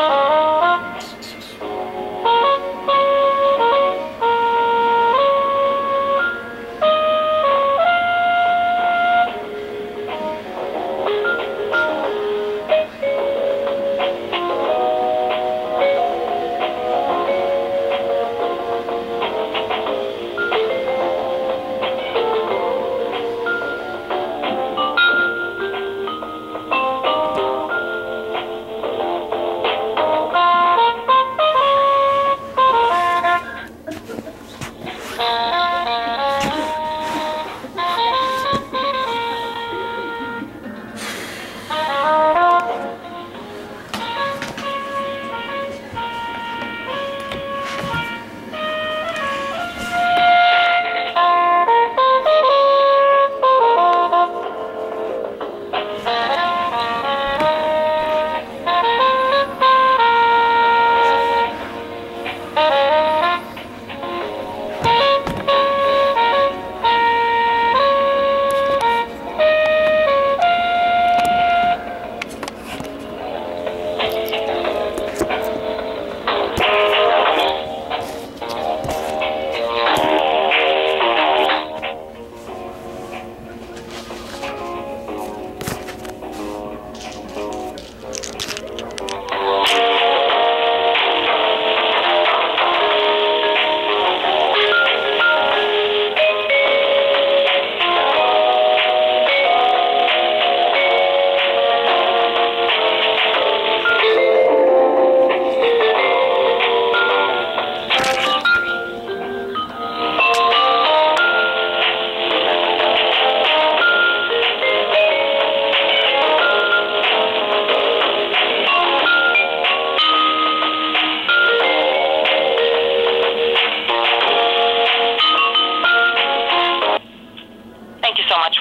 Oh!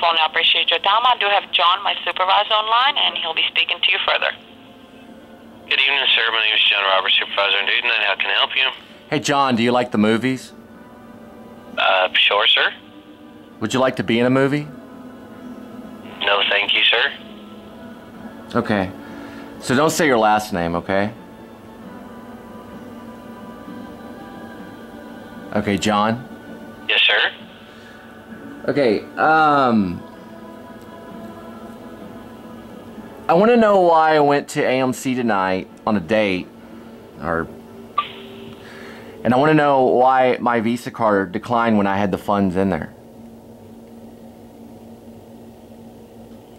Call now. Appreciate your time. I do have John, my supervisor, online, and he'll be speaking to you further. Good evening, sir. My name is John Roberts, supervisor in duty. How can I help you? Hey, John, do you like the movies? Uh, sure, sir. Would you like to be in a movie? No, thank you, sir. Okay. So don't say your last name, okay? Okay, John? Yes, sir. Okay, um. I want to know why I went to AMC tonight on a date, or. And I want to know why my Visa card declined when I had the funds in there.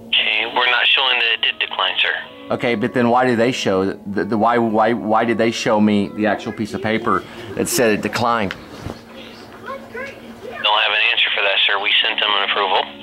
Okay, we're not showing that it did decline, sir. Okay, but then why did they show the, the why why why did they show me the actual piece of paper that said it declined? Approval.